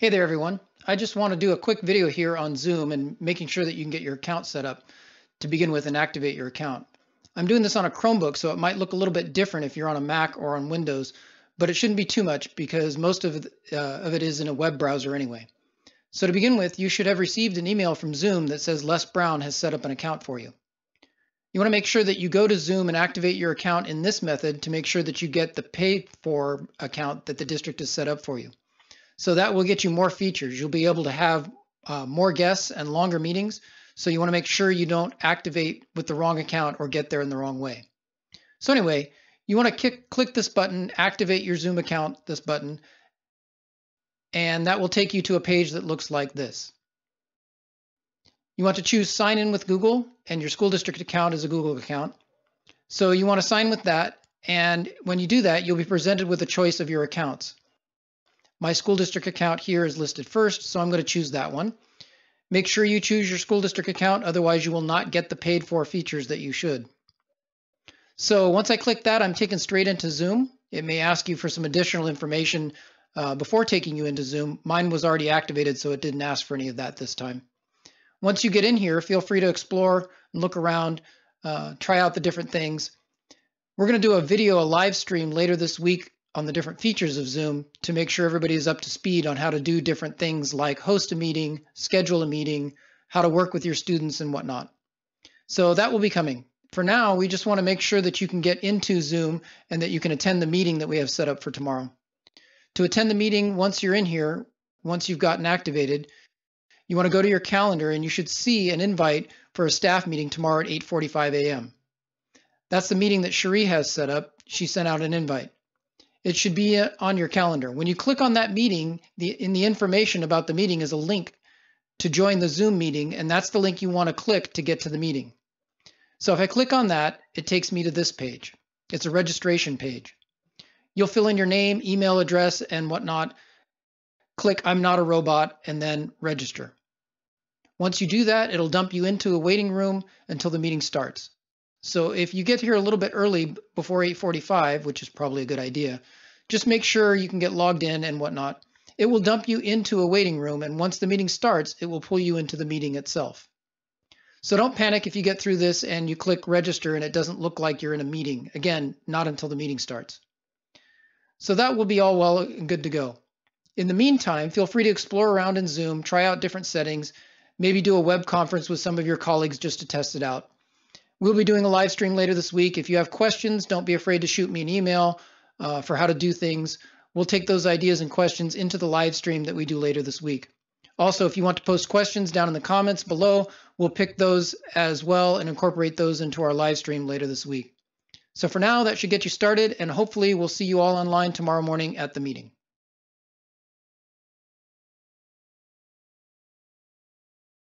Hey there, everyone. I just want to do a quick video here on Zoom and making sure that you can get your account set up to begin with and activate your account. I'm doing this on a Chromebook, so it might look a little bit different if you're on a Mac or on Windows, but it shouldn't be too much because most of, uh, of it is in a web browser anyway. So to begin with, you should have received an email from Zoom that says Les Brown has set up an account for you. You want to make sure that you go to Zoom and activate your account in this method to make sure that you get the paid for account that the district has set up for you. So that will get you more features. You'll be able to have uh, more guests and longer meetings. So you want to make sure you don't activate with the wrong account or get there in the wrong way. So anyway, you want to kick, click this button, activate your Zoom account, this button, and that will take you to a page that looks like this. You want to choose sign in with Google and your school district account is a Google account. So you want to sign with that. And when you do that, you'll be presented with a choice of your accounts. My school district account here is listed first, so I'm going to choose that one. Make sure you choose your school district account, otherwise you will not get the paid for features that you should. So once I click that, I'm taken straight into Zoom. It may ask you for some additional information uh, before taking you into Zoom. Mine was already activated, so it didn't ask for any of that this time. Once you get in here, feel free to explore and look around, uh, try out the different things. We're going to do a video, a live stream later this week on the different features of Zoom to make sure everybody is up to speed on how to do different things like host a meeting, schedule a meeting, how to work with your students and whatnot. So that will be coming. For now, we just want to make sure that you can get into Zoom and that you can attend the meeting that we have set up for tomorrow. To attend the meeting, once you're in here, once you've gotten activated, you want to go to your calendar and you should see an invite for a staff meeting tomorrow at 8.45 a.m. That's the meeting that Cherie has set up. She sent out an invite. It should be uh, on your calendar. When you click on that meeting, the, in the information about the meeting is a link to join the Zoom meeting, and that's the link you want to click to get to the meeting. So if I click on that, it takes me to this page. It's a registration page. You'll fill in your name, email address, and whatnot. Click I'm not a robot, and then register. Once you do that, it'll dump you into a waiting room until the meeting starts. So if you get here a little bit early before 845, which is probably a good idea, just make sure you can get logged in and whatnot. It will dump you into a waiting room, and once the meeting starts, it will pull you into the meeting itself. So don't panic if you get through this and you click register and it doesn't look like you're in a meeting. Again, not until the meeting starts. So that will be all well and good to go. In the meantime, feel free to explore around in Zoom, try out different settings, maybe do a web conference with some of your colleagues just to test it out. We'll be doing a live stream later this week. If you have questions, don't be afraid to shoot me an email uh, for how to do things. We'll take those ideas and questions into the live stream that we do later this week. Also, if you want to post questions down in the comments below, we'll pick those as well and incorporate those into our live stream later this week. So for now, that should get you started, and hopefully we'll see you all online tomorrow morning at the meeting.